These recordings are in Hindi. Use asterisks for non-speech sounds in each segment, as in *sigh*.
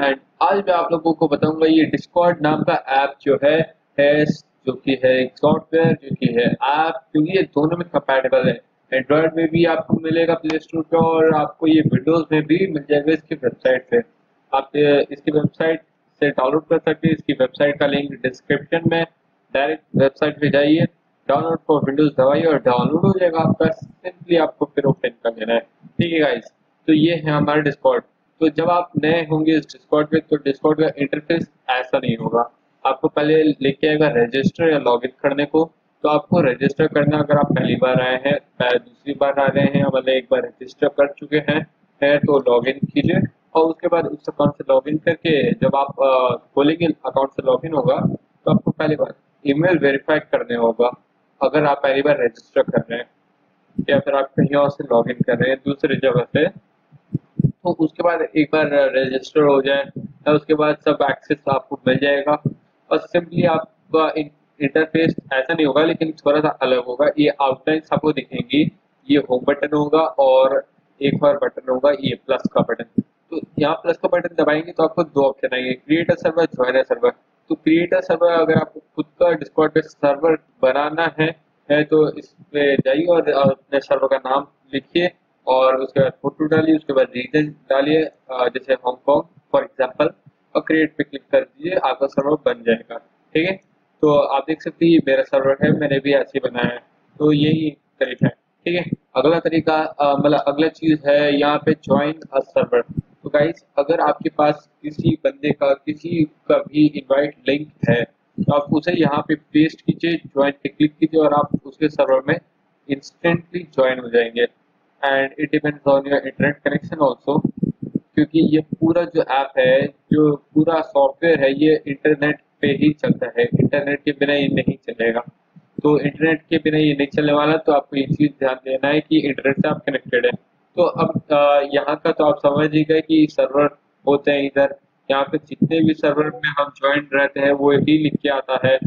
एंड आज मैं आप लोगों को बताऊँगा ये डिस्कॉर्ड नाम का ऐप जो है है जो कि है एक सॉफ्टवेयर जो कि है ऐप जो ये दोनों में कंपैटिबल है। एंड्रॉयड में भी आपको मिलेगा प्ले स्टोर पे और आपको ये विंडोज़ में भी मिल जाएगा इसकी वेबसाइट पे। आप इसकी वेबसाइट से डाउनलोड कर सकते हैं। इसकी वेबसाइट का लिंक डिस्क्रिप्शन में डायरेक्ट वेबसाइट पे जाइए। डाउनलोड फॉर विंडोज़ दवाइए और डाउनलोड हो जाएगा आपका। सिंपली आपको फिर ओपन कर लेना है। ठीक है गाइस तो ये है हमारा डिस्कॉर्ड तो जब आप नए होंगे इस डिस्कॉर्ड पे तो डिस्कॉर्ड का इंटरफेस ऐसा नहीं होगा। आपको पहले लेके आएगा रजिस्टर या लॉगिन करने को। तो आपको रजिस्टर करना, अगर आप पहली बार आए हैं दूसरी बार आ रहे हैं मतलब एक बार रजिस्टर कर चुके हैं, है तो लॉगिन कीजिए। और उसके बाद उस अकाउंट से लॉगिन करके, जब आप खोलेंगे अकाउंट से लॉगिन होगा तो आपको पहली बार ईमेल वेरीफाई करने होगा। अगर आप पहली बार रजिस्टर कर रहे हैं, या फिर आप कहीं और से लॉगिन कर रहे हैं, दूसरी जगह से तो उसके बाद एक बार रजिस्टर हो जाए तो उसके बाद सब एक्सेस आपको मिल जाएगा। और सिंपली आपका इंटरफेस ऐसा नहीं होगा लेकिन थोड़ा सा अलग होगा। ये आउटलाइन आपको दिखेंगी। ये होम बटन होगा और एक और बटन होगा ये प्लस का बटन तो यहाँ प्लस का बटन दबाएँगे तो आपको दो ऑप्शन आएँगे। क्रिएटर सर्वर ज्वाइनर सर्वर तो क्रिएटर सर्वर अगर आपको खुद का डिस्कॉर्ड पे सर्वर बनाना है, है तो इस पे जाइए और अपने सर्वर का नाम लिखिए। और उसके बाद फ़ोटो डालिए, उसके बाद रीजन डालिए जैसे हांगकॉन्ग फॉर एग्ज़ाम्पल और क्रिएट पे क्लिक कर दीजिए, आपका सर्वर बन जाएगा, ठीक है? तो आप देख सकते हैं मेरा सर्वर है, मैंने भी ऐसे बनाया है तो यही तरीका है, ठीक है? अगला तरीका मतलब अगला चीज़ है यहाँ पे ज्वाइन अ सर्वर तो गाइस अगर आपके पास किसी बंदे का, किसी का भी इनवाइट लिंक है तो आप उसे यहाँ पे पेस्ट कीजिए ज्वाइन पे क्लिक कीजिए और आप उसके सर्वर में इंस्टेंटली ज्वाइन हो जाएँगे। And it depends on your internet connection also क्योंकि ये पूरा जो ऐप है, जो पूरा सॉफ्टवेयर है, ये इंटरनेट पे ही चलता है। इंटरनेट के बिना ये नहीं चलेगा। तो इंटरनेट के बिना ये नहीं चलने वाला तो आपको ये चीज़ ध्यान देना है कि इंटरनेट से आप कनेक्टेड है। तो अब यहाँ का तो आप समझ ही गए कि सर्वर होते हैं इधर। यहाँ पे जितने भी सर्वर में हम ज्वाइन रहते हैं, वो ही लिख के आता है।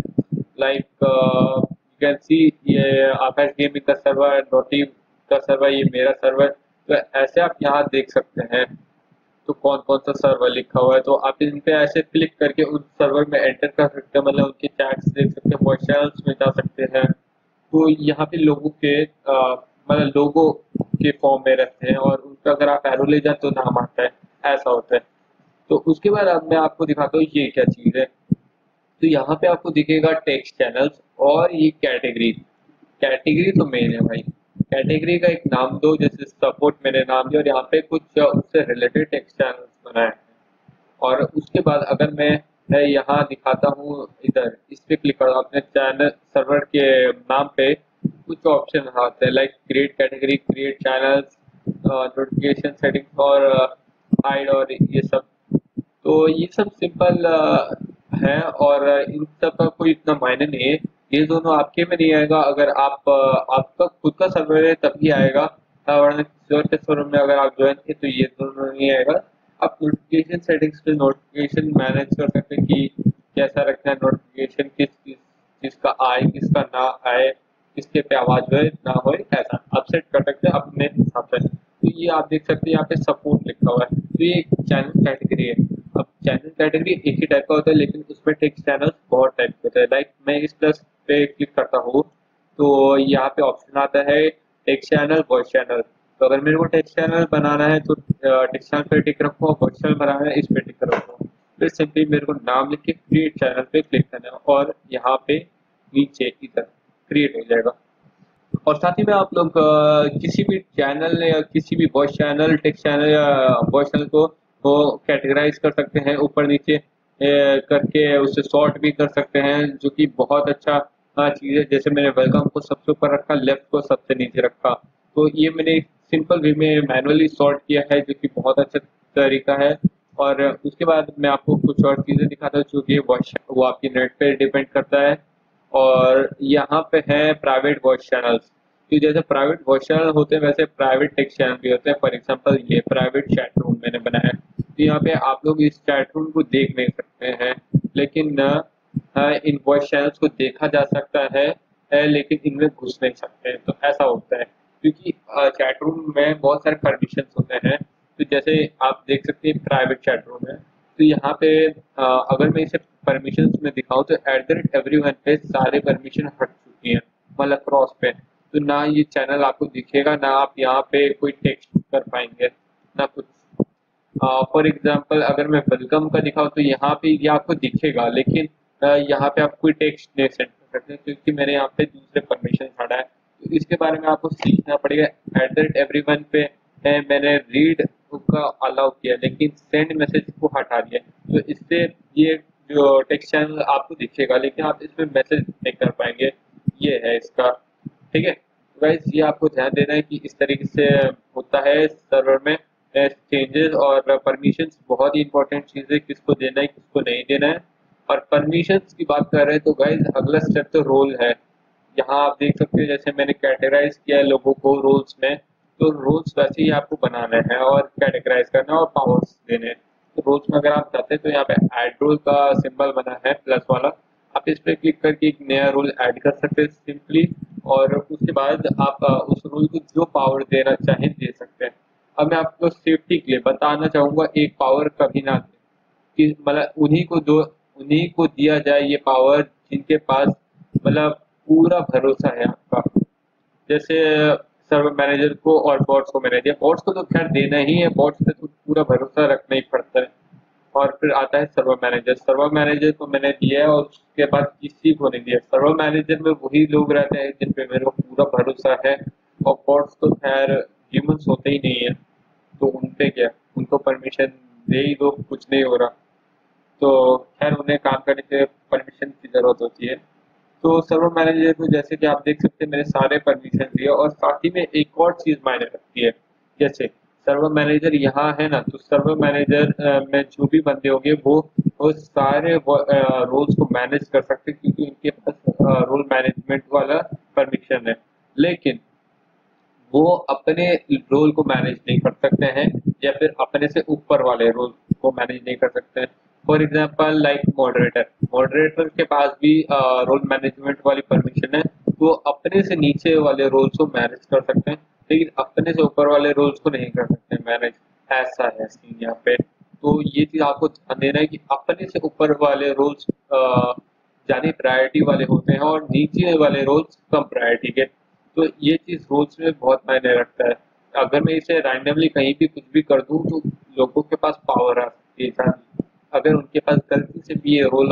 लाइक कैन सी ये आकाश गेमिंग का सर्वर नोटिव का सर्वर ये मेरा सर्वर तो ऐसे आप यहाँ देख सकते हैं तो कौन कौन सा सर्वर लिखा हुआ है तो आप इन पे ऐसे क्लिक करके उन सर्वर में एंटर कर सकते हैं मतलब उनके चैट्स देख सकते हैं में जा सकते हैं तो यहाँ पे लोगों के मतलब लोगों के फॉर्म में रहते हैं, और उनका अगर आप एरो ले जाए तो नाम आता है, ऐसा होता है तो उसके बाद अब मैं आपको दिखाता हूँ ये क्या चीज़ है तो यहाँ पे आपको दिखेगा टेक्स्ट चैनल्स और ये कैटेगरी कैटेगरी तो मेन है भाई कैटेगरी का एक नाम दो, जैसे सपोर्ट मैंने नाम दिया और यहाँ पे कुछ उससे रिलेटेड टेक्स्ट चैनल्स बनाए और उसके बाद अगर मैं मैं यहाँ दिखाता हूँ इधर, इस पे क्लिक करो, अपने चैनल सर्वर के नाम पे कुछ ऑप्शन आते हैं like create category create channels notification settings और हाइड और ये सब। तो ये सब सिंपल है और इन सब का कोई इतना मायने नहीं है। ये दोनों आपके में नहीं आएगा। अगर आप, आपका खुद का सर्वर है तभी आएगा। सर्वर में अगर आप ज्वाइन किए तो ये दोनों नहीं आएगा। आप नोटिफिकेशन सेटिंग्स पे नोटिफिकेशन मैनेज कर सकते हैं कि कैसा रखना है नोटिफिकेशन किस किस चीज़ का आए, किसका ना आए, किसके पे आवाज़ हो, ना हो ऐसा आप सेट कर सकते हैं अपने हिसाब से। तो ये आप देख सकते हैं, यहाँ पे सपोर्ट लिखा हुआ है। तो ये चैनल कैटेगरी है। अब चैनल कैटेगरी एक ही टाइप का होता है, लेकिन उसमें टेक्स्ट चैनल बहुत टाइप के होते हैं। लाइक मैं इस प्लस पे क्लिक करता हूँ तो यहाँ पे ऑप्शन आता है टेक्स्ट चैनल वॉइस चैनल तो अगर मेरे को टेक्स्ट चैनल बनाना है तो टेक्स्ट चैनल पे टिक रखो वॉइस चैनल बनाना है, इस पे टिक रखो। फिर सिंपली मेरे को नाम लिख के क्रिएट चैनल पे क्लिक करना है और यहाँ पे नीचे इधर क्रिएट हो जाएगा। और साथ ही में आप लोग किसी भी चैनल या किसी भी वॉइस चैनल टेक्स्ट चैनल या वॉइस चैनल को वो कैटेगराइज कर सकते हैं, ऊपर नीचे। करके उसे सॉर्ट भी कर सकते हैं, जो कि बहुत अच्छा चीज़ है। जैसे मैंने वेलकम को सबसे ऊपर रखा लेफ़्ट को सबसे नीचे रखा। तो ये मैंने सिंपल वे में मैनुअली सॉर्ट किया है, जो कि बहुत अच्छा तरीका है। और उसके बाद मैं आपको कुछ और चीज़ें दिखाता हूँ, जो कि वो आपकी नेट पर डिपेंड करता है। और यहाँ पे है प्राइवेट वॉइस चैनल्स तो जैसे प्राइवेट वॉइस चैनल होते हैं, वैसे प्राइवेट टेक्स चैनल भी होते हैं। फॉर एग्ज़ाम्पल ये प्राइवेट चैट रूम मैंने बनाया तो यहाँ पे आप लोग इस चैट रूम को देख नहीं सकते हैं लेकिन इन वॉइस चैनल्स को देखा जा सकता है, लेकिन इनमें घुस नहीं सकते हैं। तो ऐसा होता है क्योंकि चैट रूम में बहुत सारे परमिशन होते हैं। तो जैसे आप देख सकते हैं प्राइवेट चैट रूम है। तो यहाँ पे अगर मैं इसे परमिशन में दिखाऊँ तो at the rate every one पे सारे परमिशन हट चुकी हैं मतलब क्रॉस पे। तो ना ये चैनल आपको दिखेगा ना आप यहाँ पे कोई टेक्स्ट कर पाएँगे ना कुछ। फॉर एग्जांपल अगर मैं वेलकम का दिखाऊँ तो यहाँ पे ये आपको दिखेगा, लेकिन यहाँ पे आप कोई टेक्स्ट नहीं सेंड कर सकते, क्योंकि मैंने यहाँ पे दूसरे परमिशन छाड़ा है। तो इसके बारे में आपको सीखना पड़ेगा। At the rate every one पे मैंने रीड का अलाउ किया, लेकिन सेंड मैसेज को हटा दिया। तो इससे ये जो टेक्स्ट चैनल आपको दिखेगा, लेकिन आप इसमें मैसेज नहीं कर पाएँगे। ये है इसका, ठीक है? गाइस ये आपको ध्यान देना है कि इस तरीके से होता है सर्वर में। चेंजेस और परमिशंस बहुत ही इंपॉर्टेंट चीज़ है, किसको देना है, किसको नहीं देना है। और परमिशंस की बात कर रहे हैं तो गाइज़ अगला स्टेप तो रोल है। यहाँ आप देख सकते हैं, जैसे मैंने कैटेगराइज किया है लोगों को रोल्स में तो रोल्स वैसे ही आपको बनाना है और कैटेगराइज करना है और पावर्स देने हैं। तो रोल्स में अगर आप चाहते हैं तो यहाँ पे एड रोल का सिंबल बना है प्लस वाला। आप इस पर क्लिक करके एक नया रोल ऐड कर सकते हैं सिंपली और उसके बाद आप उस रोल को जो पावर देना चाहें, दे सकते हैं। अब मैं आपको सेफ्टी के लिए बताना चाहूँगा, एक पावर कभी ना दे। कि मतलब उन्हीं को दो, उन्हीं को दिया जाए ये पावर जिनके पास मतलब पूरा भरोसा है आपका। जैसे सर्वर मैनेजर को और बॉट्स को मैंने दिया। बॉट्स को तो खैर देना ही है। बॉट्स पे तो पूरा भरोसा रखना ही पड़ता है। और फिर आता है सर्वर मैनेजर सर्वर मैनेजर को मैंने दिया है और उसके बाद किसी को नहीं दिया। सर्वर मैनेजर में वही लोग रहते हैं जिन पे मेरे को पूरा भरोसा है। और बॉट्स तो खैर ह्यूमंस होते ही नहीं है। तो उन क्या उनको परमिशन दे ही दो, कुछ नहीं हो रहा। तो खैर उन्हें काम करने के परमिशन की ज़रूरत होती है। तो सर्वर मैनेजर को जैसे कि आप देख सकते हैं, मैंने सारे परमिशन दिए और साथ ही में एक और चीज़ मायने रखती है। जैसे सर्वर मैनेजर यहाँ है ना तो सर्वर मैनेजर में जो भी बंदे होंगे, वो वो सारे रोल्स को मैनेज कर सकते हैं, क्योंकि उनके पास रोल मैनेजमेंट वाला परमिशन है। लेकिन वो अपने रोल को मैनेज नहीं कर सकते हैं या फिर अपने से ऊपर वाले रोल को मैनेज नहीं कर सकते हैं। For example like moderator moderator के पास भी रोल uh, मैनेजमेंट वाली परमिशन है। वो अपने से नीचे वाले रोल्स को मैनेज कर सकते हैं लेकिन अपने से ऊपर वाले रोल्स को नहीं कर सकते मैनेज ऐसा है सीन यहाँ पे तो ये चीज़ आपको ध्यान देना है कि अपने से ऊपर वाले रोल्स जानी प्रायोरिटी वाले होते हैं और नीचे वाले रोल्स कम प्रायोरिटी के। तो ये चीज़ रोल्स में बहुत मायने रखता है। अगर मैं इसे रैंडमली कहीं भी कुछ भी कर दूँ तो लोगों के पास पावर आ सकती है अगर उनके पास गलती से भी ये रोल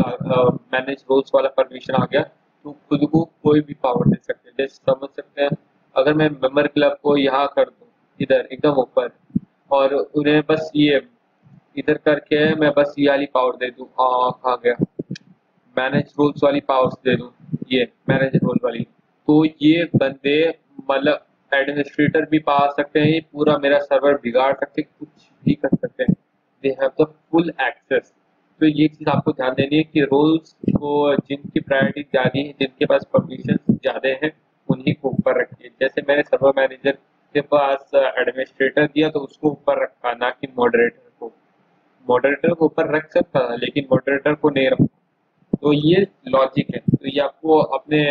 मैनेज रोल्स वाला परमिशन आ गया तो खुद को कोई भी पावर दे सकते हैं। जैसे समझ सकते हैं, अगर मैं मेंबर क्लब को यहाँ कर दूँ, इधर, एकदम ऊपर, और उन्हें बस ये, इधर करके मैं बस ये वाली पावर दे दूँ कहाँ गया। मैनेज रोल्स वाली पावर्स दे दूँ, ये मैनेज रोल वाली। तो ये बंदे मतलब एडमिनिस्ट्रेटर भी पा सकते हैं पूरा मेरा सर्वर बिगाड़ सकते हैं, कुछ भी कर सकते हैं। They have the full access तो ये चीज़ आपको ध्यान देनी है कि रोल्स को जिनकी प्रायोरिटी ज़्यादा है, जिनके पास परमिशन ज़्यादा है, उन्हीं को ऊपर रखिए। जैसे मैंने सर्वर मैनेजर के पास एडमिनिस्ट्रेटर दिया तो उसको ऊपर रखा, ना कि मॉडरेटर को। मॉडरेटर को ऊपर रख सकता, लेकिन मॉडरेटर को नहीं रखा। तो ये लॉजिक है। तो ये आपको अपने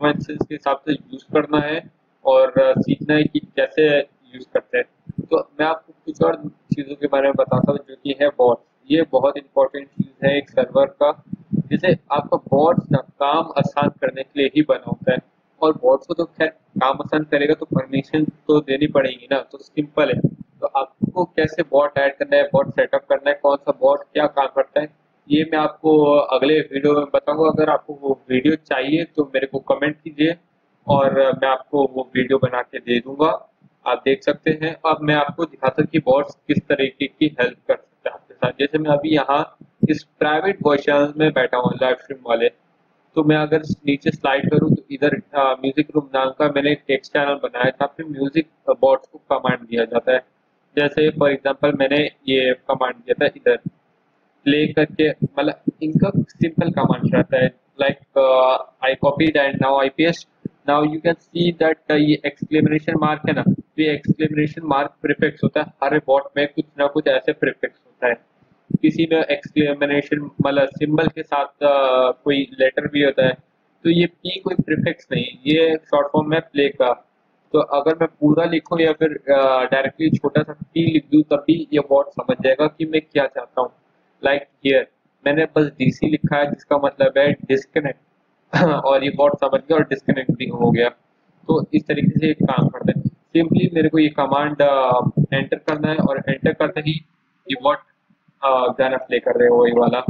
के हिसाब से यूज़ करना है और सीखना है कि कैसे यूज़ करते हैं। तो मैं आपको कुछ और चीज़ों के बारे में बताता हूँ जो कि है बॉट ये बहुत इंपॉर्टेंट चीज़ है एक सर्वर का। जैसे आपका बॉट काम आसान करने के लिए ही बना होता है। और बॉट को तो खैर काम आसान करेगा तो परमिशन तो देनी पड़ेगी ना तो सिंपल है। तो आपको कैसे बॉट ऐड करना है बॉट सेटअप करना है, कौन सा बॉट क्या काम करता है ये मैं आपको अगले वीडियो में बताऊँगा। अगर आपको वो वीडियो चाहिए तो मेरे को कमेंट कीजिए और मैं आपको वो वीडियो बना के दे दूँगा। आप देख सकते हैं। अब मैं आपको दिखाता हूँ कि बॉट्स किस तरीके की हेल्प कर सकते हैं आपके साथ। जैसे मैं अभी यहाँ इस प्राइवेट वॉइस चैनल में बैठा हूँ लाइव स्ट्रीम वाले। तो मैं अगर नीचे स्लाइड करूँ तो इधर म्यूज़िक रूम नाम का मैंने एक टेक्स्ट चैनल बनाया था। फिर म्यूज़िक बॉट्स को कमांड दिया जाता है। जैसे फॉर एग्ज़ाम्पल मैंने ये कमांड दिया था इधर। प्ले करके मतलब इनका सिंपल कमांड रहता है। Like I copied and now I paste now you can see that ये एक्सक्लेमेशन मार्क है ना तो ये एक्सक्लेमेशन मार्क प्रिफिक्स होता है। हर बॉट में कुछ ना कुछ ऐसे प्रिफिक्स होता है। किसी में एक्सक्लेमेशन मतलब सिंबल के साथ आ, कोई लेटर भी होता है तो ये पी कोई प्रिफिक्स नहीं ये शॉर्ट फॉर्म है प्ले का। तो अगर मैं पूरा लिखूं या फिर डायरेक्टली छोटा सा टी लिख दूँ तब भी ये बॉट समझ जाएगा कि मैं क्या चाहता हूँ। लाइक हियर मैंने बस डीसी लिखा है, जिसका मतलब है डिस्कनेक्ट *clears throat* और ये बॉट समझ गया और डिस्कनेक्ट भी हो गया। तो इस तरीके से काम करते हैं। सिंपली मेरे को ये कमांड एंटर करना है और एंटर करते ही ये बॉट गाना प्ले कर रहे हो, वही वाला।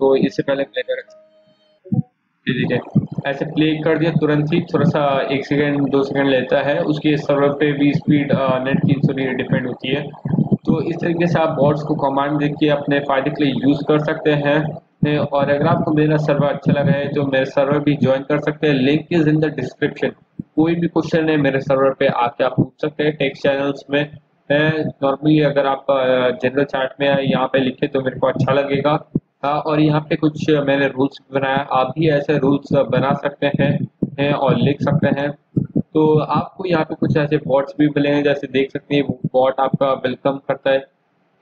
तो इससे पहले प्ले कर दीजिए ऐसे प्ले कर दिया, तुरंत ही थोड़ा सा एक सेकेंड दो सेकेंड लेता है। उसके सर्वर पे भी स्पीड नेट की थोड़ी डिपेंड होती है। तो इस तरीके से आप बॉट्स को कमांड देख के अपने फ़ायदे के लिए यूज़ कर सकते हैं। और अगर आपको मेरा सर्वर अच्छा लगा है तो मेरे सर्वर भी ज्वाइन कर सकते हैं। Link is in the description कोई भी क्वेश्चन है, मेरे सर्वर पे आके आप पूछ सकते हैं। टेक्स्ट चैनल्स में नॉर्मली अगर आप जनरल चार्ट में यहाँ पे लिखे तो मेरे को अच्छा लगेगा। हाँ और यहाँ पे कुछ मैंने रूल्स बनाया। आप भी ऐसे रूल्स बना सकते हैं, और लिख सकते हैं। तो आपको यहाँ पे कुछ ऐसे बॉट्स भी मिलेंगे जैसे देख सकते हैं बॉट आपका वेलकम करता है।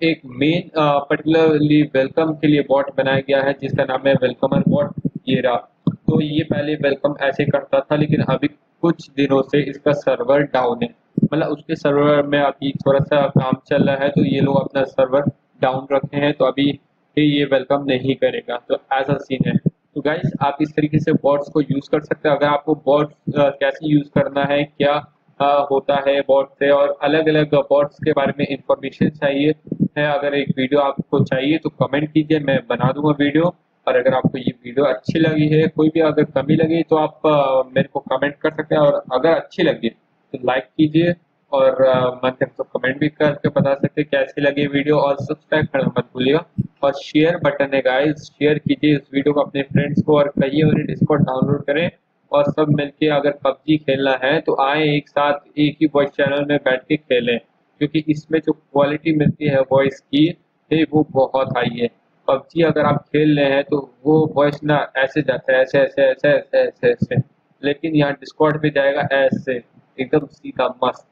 एक मेन पर्टिकुलरली वेलकम के लिए बॉट बनाया गया है, जिसका नाम है वेलकमर बॉट ये रहा। तो ये पहले वेलकम ऐसे करता था, लेकिन अभी कुछ दिनों से इसका सर्वर डाउन है। मतलब उसके सर्वर में अभी थोड़ा सा काम चल रहा है तो ये लोग अपना सर्वर डाउन रखे हैं तो अभी ये वेलकम नहीं करेगा। तो ऐसा सीन है। तो गाइज़ आप इस तरीके से बॉट्स को यूज़ कर सकते हैं। अगर आपको बॉट कैसे यूज़ करना है क्या आ, होता है बॉट से और अलग अलग बॉट्स के बारे में इंफॉर्मेशन चाहिए है अगर एक वीडियो आपको चाहिए तो कमेंट कीजिए मैं बना दूँगा वीडियो और अगर आपको ये वीडियो अच्छी लगी है कोई भी अगर कमी लगी तो आप आ, मेरे को कमेंट कर सकते हैं। और अगर अच्छी लगी तो लाइक कीजिए। और मन तो कमेंट भी करके बता सकते हैं कैसी लगी वीडियो और सब्सक्राइब करना मत भूलिएगा और शेयर बटन है गाइस शेयर कीजिए इस वीडियो को अपने फ्रेंड्स को और कहिए और डिस्कॉर्ड डाउनलोड करें। और सब मिलके अगर पबजी खेलना है तो आए एक साथ, एक ही वॉइस चैनल में बैठ के खेलें। क्योंकि इसमें जो क्वालिटी मिलती है वॉइस की, है वो बहुत हाई है। पबजी अगर आप खेल रहे हैं तो वो वॉइस ना ऐसे जाता है, ऐसे ऐसे ऐसे ऐसे ऐसे ऐसे। लेकिन यहाँ डिस्कॉर्ड पे जाएगा ऐसे, एकदम सीधा मस्त।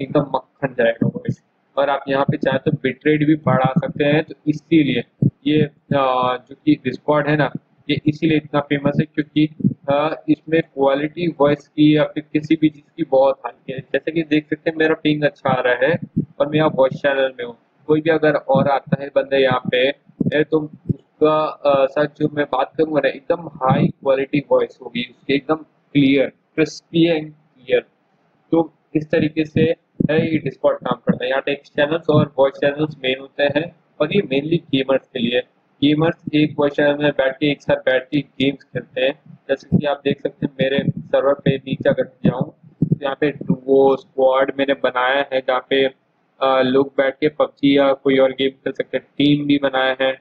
एकदम मक्खन जाएगा वॉइस और आप यहाँ पे चाहे तो बिटरेट भी बढ़ा सकते हैं तो इसीलिए ये जो कि डिस्कॉर्ड है ना, ये इसीलिए इतना फ़ेमस है क्योंकि इसमें क्वालिटी वॉइस की या फिर किसी भी चीज़ की बहुत हाई है। जैसे कि देख सकते हैं, मेरा पिंग अच्छा आ रहा है और मैं यहाँ वॉइस चैनल में हूँ। कोई भी अगर और आता है बंदे यहाँ पे तो उसका सच जो मैं बात करूँगा ना, एकदम हाई क्वालिटी वॉइस होगी उसकी, एकदम क्लियर क्रिस्पी एंड क्लियर तो इस तरीके से है, ये डिस्कॉर्ड काम करता है। यहाँ टेक्स्ट चैनल्स और वॉइस चैनल्स मेन होते हैं और ये मेनली गेमर्स के लिए। गेमर्स एक वॉइस चैनल में बैठ के एक साथ बैठ के गेम्स खेलते हैं। जैसे कि आप देख सकते हैं, मेरे सर्वर पे नीचे अगर जाऊँ तो यहाँ पे वो स्क्वाड मैंने बनाया है, जहाँ पे लोग बैठ के पबजी या कोई और गेम खेल सकते हैं। टीम भी बनाया है।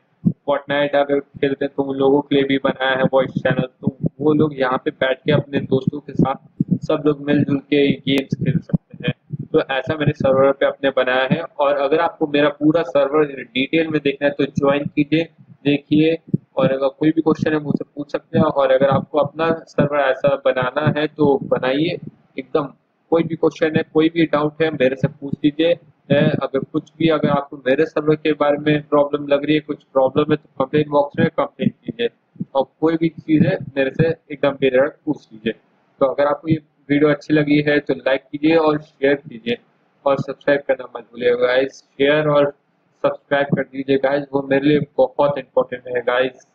फोर्टनाइट अगर खेलते हैं तो उन लोगों के लिए भी बनाया है वॉइस चैनल तो वो लोग यहाँ पे बैठ के अपने दोस्तों के साथ सब लोग मिलजुल के गेम्स खेल सकते हैं। तो ऐसा मैंने सर्वर पे अपने बनाया है और अगर आपको मेरा पूरा सर्वर डिटेल में देखना है तो ज्वाइन कीजिए, देखिए और अगर कोई भी क्वेश्चन है, मुझसे पूछ सकते हैं और अगर आपको अपना सर्वर ऐसा बनाना है तो बनाइए। एकदम कोई भी क्वेश्चन है, कोई भी डाउट है, मेरे से पूछ लीजिए। अगर कुछ भी, अगर आपको मेरे सर्वर के बारे में प्रॉब्लम लग रही है, कुछ प्रॉब्लम है तो कमेंट बॉक्स में कंप्लेन कीजिए। और कोई भी चीज़ है, मेरे से एकदम बेधड़क पूछ लीजिए। तो अगर आपको ये वीडियो अच्छी लगी है तो लाइक कीजिए और शेयर कीजिए। और सब्सक्राइब करना मत भूलिएगा गाइस शेयर और सब्सक्राइब कर दीजिए गाइस वो मेरे लिए बहुत इंपॉर्टेंट है गाइज़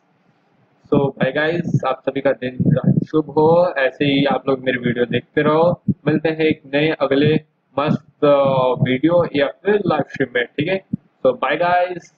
सो बाय गाइज़ आप सभी का दिन शुभ हो। ऐसे ही आप लोग मेरी वीडियो देखते रहो। मिलते हैं एक नए, अगले मस्त वीडियो या फिर लाइव स्ट्रीम में, ठीक है? तो बाय गाइस